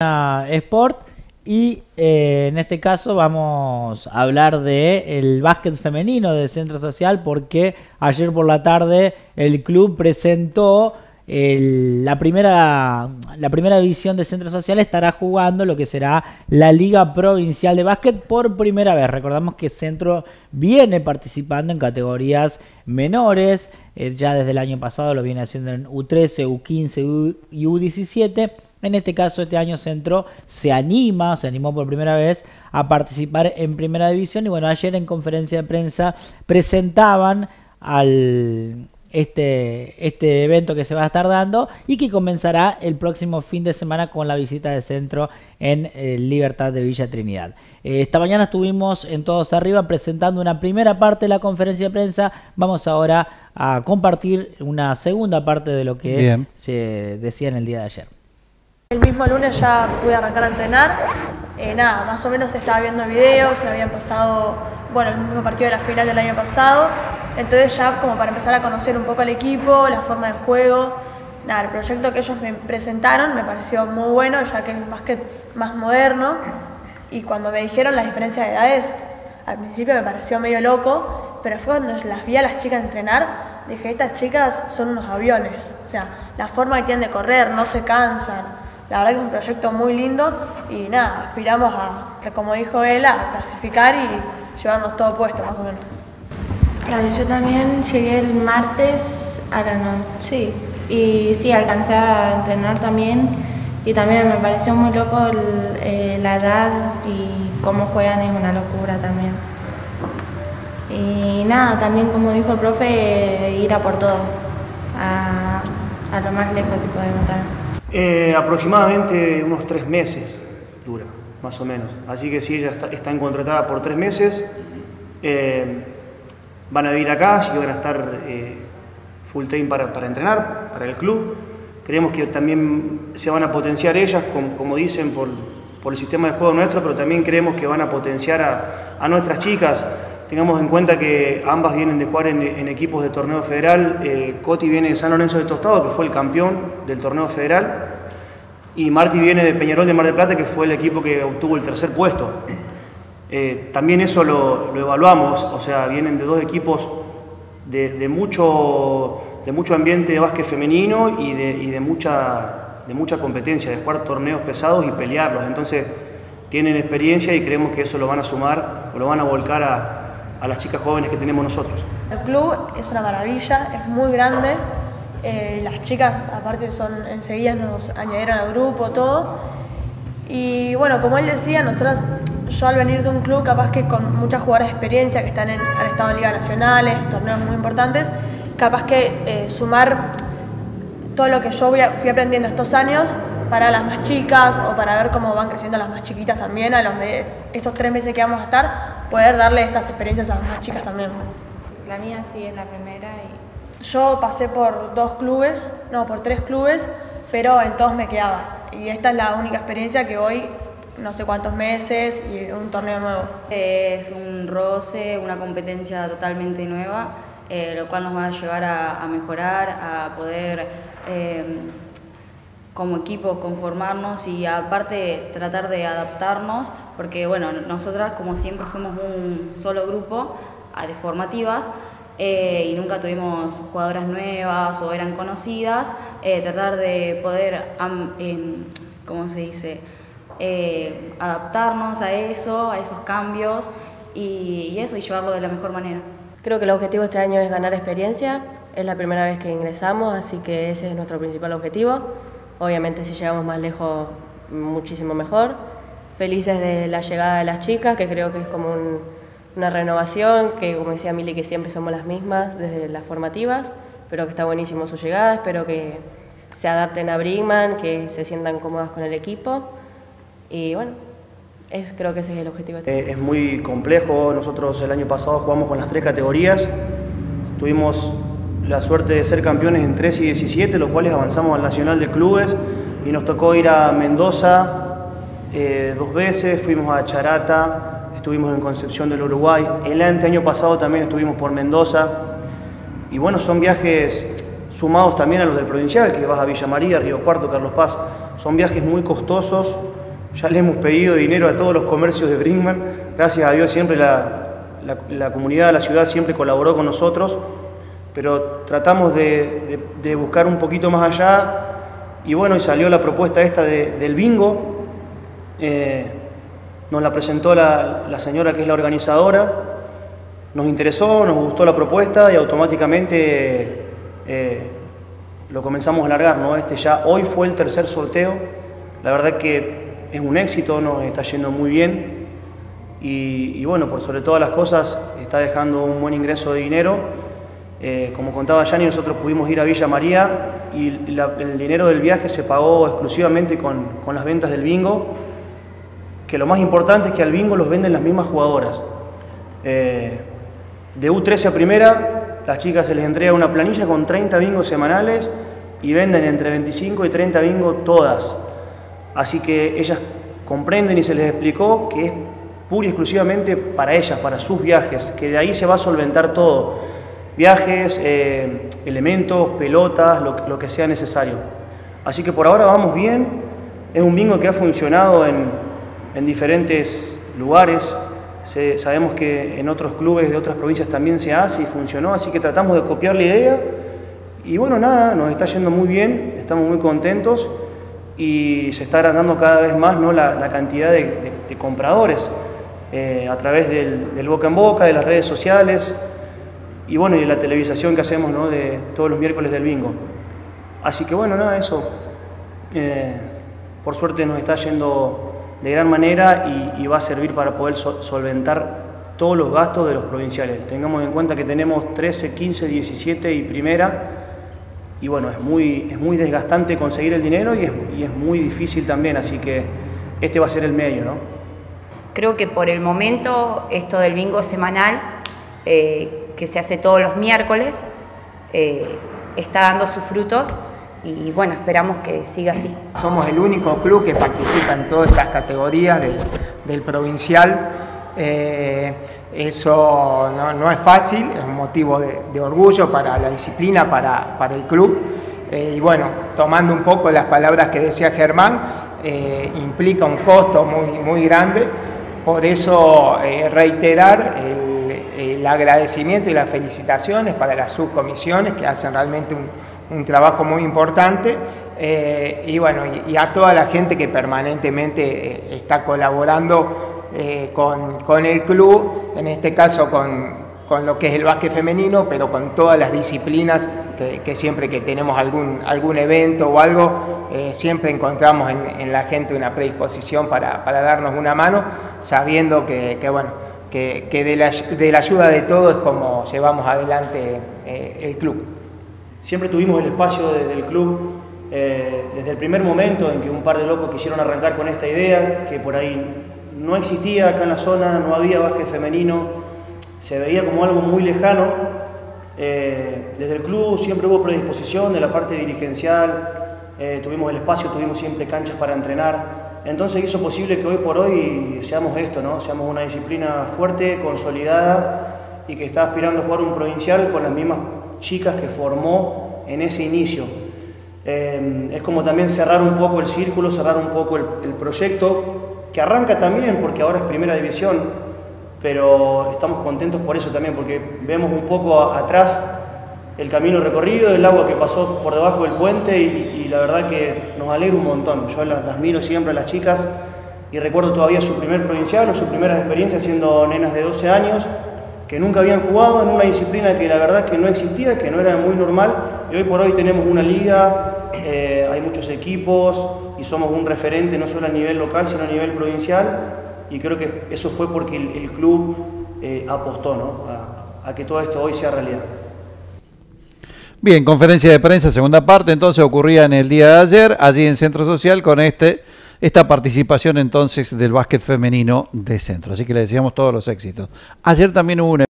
Sport y eh, en este caso vamos a hablar de el básquet femenino del Centro Social porque ayer por la tarde el club presentó la, primera, la primera división de Centro Social estará jugando lo que será la Liga Provincial de Básquet por primera vez. Recordamos que Centro viene participando en categorías menores, eh, ya desde el año pasado lo viene haciendo en U13, U15 y U17. En este caso, este año Centro se anima, se animó por primera vez a participar en Primera División y bueno, ayer en conferencia de prensa presentaban al este, este evento que se va a estar dando y que comenzará el próximo fin de semana con la visita del centro en eh, Libertad de Villa Trinidad. Eh, esta mañana estuvimos en Todos Arriba presentando una primera parte de la conferencia de prensa. Vamos ahora a compartir una segunda parte de lo que se decía en el día de ayer. El mismo lunes ya pude arrancar a entrenar. Eh, nada, más o menos estaba viendo videos, me habían pasado, bueno, el mismo partido de la final del año pasado entonces ya como para empezar a conocer un poco el equipo, la forma de juego, nada, el proyecto que ellos me presentaron me pareció muy bueno, ya que es un básquet más moderno. Y cuando me dijeron las diferencias de edades, al principio me pareció medio loco, pero fue cuando las vi a las chicas entrenar, dije, estas chicas son unos aviones. O sea, la forma que tienen de correr, no se cansan. La verdad que es un proyecto muy lindo y nada, aspiramos a, como dijo él, a clasificar y llevarnos todo puesto más o menos. Claro, yo también llegué el martes a la noche, sí, y sí, alcancé a entrenar también y también me pareció muy loco eh, la edad y cómo juegan es una locura también. Y nada, también como dijo el profe, ir a por todo, a, lo más lejos si podemos estar. Eh, aproximadamente unos tres meses dura, más o menos. Así que sí, ella está, está contratada por tres meses. Eh, van a vivir acá, y van a estar eh, full time para, entrenar, para el club. Creemos que también se van a potenciar ellas, como, dicen, por, el sistema de juego nuestro, pero también creemos que van a potenciar a, nuestras chicas. Tengamos en cuenta que ambas vienen de jugar en, equipos de torneo federal. Eh, Coti viene de San Lorenzo de Tostado, que fue el campeón del torneo federal. Y Marti viene de Peñarol de Mar del Plata, que fue el equipo que obtuvo el tercer puesto. Eh, también eso lo, evaluamos, o sea, vienen de dos equipos de, mucho, de mucho ambiente de básquet femenino y, de, mucha, de mucha competencia, de jugar torneos pesados y pelearlos. Entonces, tienen experiencia y creemos que eso lo van a sumar o lo van a volcar a, las chicas jóvenes que tenemos nosotros. El club es una maravilla, es muy grande. Eh, las chicas, aparte, son enseguida nos añadieron al grupo, todo. Y bueno, como él decía, nosotros yo al venir de un club capaz que con muchas jugadoras de experiencia que están en, han estado en ligas nacionales, torneos muy importantes, capaz que eh, sumar todo lo que yo fui aprendiendo estos años para las más chicas o para ver cómo van creciendo las más chiquitas también, a los de estos tres meses que vamos a estar, poder darle estas experiencias a las más chicas también. La mía sí es la primera y... Yo pasé por dos clubes, no, por tres clubes, pero en todos me quedaba. Y esta es la única experiencia que hoy no sé cuántos meses y un torneo nuevo. Es un roce, una competencia totalmente nueva, eh, lo cual nos va a llevar a, mejorar, a poder eh, como equipo conformarnos y aparte tratar de adaptarnos, porque bueno, nosotras como siempre fuimos un solo grupo de formativas, eh, y nunca tuvimos jugadoras nuevas o eran conocidas, tratar de poder, ¿cómo se dice?, eh, adaptarnos a eso, a esos cambios y, eso, y llevarlo de la mejor manera. Creo que el objetivo este año es ganar experiencia, es la primera vez que ingresamos, así que ese es nuestro principal objetivo. Obviamente si llegamos más lejos, muchísimo mejor. Felices de la llegada de las chicas, que creo que es como una renovación, que como decía Mili, que siempre somos las mismas desde las formativas, pero que está buenísimo su llegada, espero que se adapten a Brinkman, que se sientan cómodas con el equipo y bueno, es, creo que ese es el objetivo. Es muy complejo, nosotros el año pasado jugamos con las tres categorías, tuvimos la suerte de ser campeones en 3 y 17, los cuales avanzamos al Nacional de Clubes. Y nos tocó ir a Mendoza eh, dos veces, fuimos a Charata, estuvimos en Concepción del Uruguay, el año pasado también estuvimos por Mendoza. Y bueno, son viajes sumados también a los del provincial, que vas a Villa María, Río Cuarto, Carlos Paz, son viajes muy costosos, ya le hemos pedido dinero a todos los comercios de Brinkman, gracias a Dios siempre la, comunidad, la ciudad siempre colaboró con nosotros, pero tratamos de, buscar un poquito más allá. Y bueno, y salió la propuesta esta del bingo, eh, nos la presentó la, señora que es la organizadora, nos interesó, nos gustó la propuesta y automáticamente eh, lo comenzamos a alargar, ¿no? Este ya hoy fue el tercer sorteo, la verdad que es un éxito, nos está yendo muy bien. Y, bueno, por sobre todas las cosas está dejando un buen ingreso de dinero. Eh, como contaba Yanni, nosotros pudimos ir a Villa María y el dinero del viaje se pagó exclusivamente con, las ventas del bingo, que lo más importante es que al bingo los venden las mismas jugadoras. Eh, de U13 a primera, las chicas se les entrega una planilla con 30 bingos semanales y venden entre 25 y 30 bingos todas. Así que ellas comprenden y se les explicó que es pura y exclusivamente para ellas, para sus viajes, que de ahí se va a solventar todo. Viajes, eh, elementos, pelotas, lo, que sea necesario. Así que por ahora vamos bien. Es un bingo que ha funcionado en, en diferentes lugares. sabemos que en otros clubes de otras provincias también se hace y funcionó, así que tratamos de copiar la idea. Y bueno, nada, nos está yendo muy bien, estamos muy contentos y se está agrandando cada vez más ¿no? la, cantidad de, compradores eh, a través del, boca en boca, de las redes sociales y bueno, y la televisación que hacemos ¿no? de todos los miércoles del bingo. Así que bueno, nada, eso eh, por suerte nos está yendo de gran manera y, va a servir para poder solventar todos los gastos de los provinciales. Tengamos en cuenta que tenemos 13, 15, 17 y primera y bueno, es muy, es muy desgastante conseguir el dinero y es, muy difícil también, así que este va a ser el medio, ¿no? Creo que por el momento esto del bingo semanal, eh, que se hace todos los miércoles, eh, está dando sus frutos y bueno, esperamos que siga así. Somos el único club que participa en todas estas categorías del, provincial. Eh, eso no, es fácil, es un motivo de, orgullo para la disciplina, para, el club. Eh, y bueno, tomando un poco las palabras que decía Germán, implica un costo muy, muy grande. Por eso reiterar el, agradecimiento y las felicitaciones para las subcomisiones que hacen realmente un, trabajo muy importante. y bueno, y, a toda la gente que permanentemente está colaborando eh, con, el club, en este caso con, lo que es el básquet femenino, pero con todas las disciplinas que, siempre que tenemos algún, algún evento o algo, eh, siempre encontramos en, la gente una predisposición para, darnos una mano, sabiendo que, bueno, que, de, la, ayuda de todos es como llevamos adelante eh, el club. Siempre tuvimos el espacio del club desde el primer momento en que un par de locos quisieron arrancar con esta idea, que por ahí no existía acá en la zona, no había básquet femenino, se veía como algo muy lejano. Eh, desde el club siempre hubo predisposición de la parte dirigencial, eh, tuvimos el espacio, tuvimos siempre canchas para entrenar. Entonces hizo posible que hoy por hoy seamos esto, ¿no? seamos una disciplina fuerte, consolidada y que está aspirando a jugar un provincial con las mismas chicas que formó en ese inicio. Eh, es como también cerrar un poco el círculo, cerrar un poco el proyecto que arranca también porque ahora es primera división, pero estamos contentos por eso también, porque vemos un poco atrás el camino recorrido, el agua que pasó por debajo del puente y, la verdad que nos alegra un montón. Yo las, miro siempre a las chicas y recuerdo todavía su primer provincial o su primera experiencia siendo nenas de 12 años que nunca habían jugado en una disciplina que la verdad que no existía, que no era muy normal y hoy por hoy tenemos una liga, eh, hay muchos equipos, y somos un referente no solo a nivel local, sino a nivel provincial, y creo que eso fue porque el, club eh, apostó ¿no? a, que todo esto hoy sea realidad. Bien, conferencia de prensa, segunda parte, entonces ocurría en el día de ayer, allí en Centro Social, con este esta participación entonces del básquet femenino de centro. Así que le decíamos todos los éxitos. Ayer también hubo una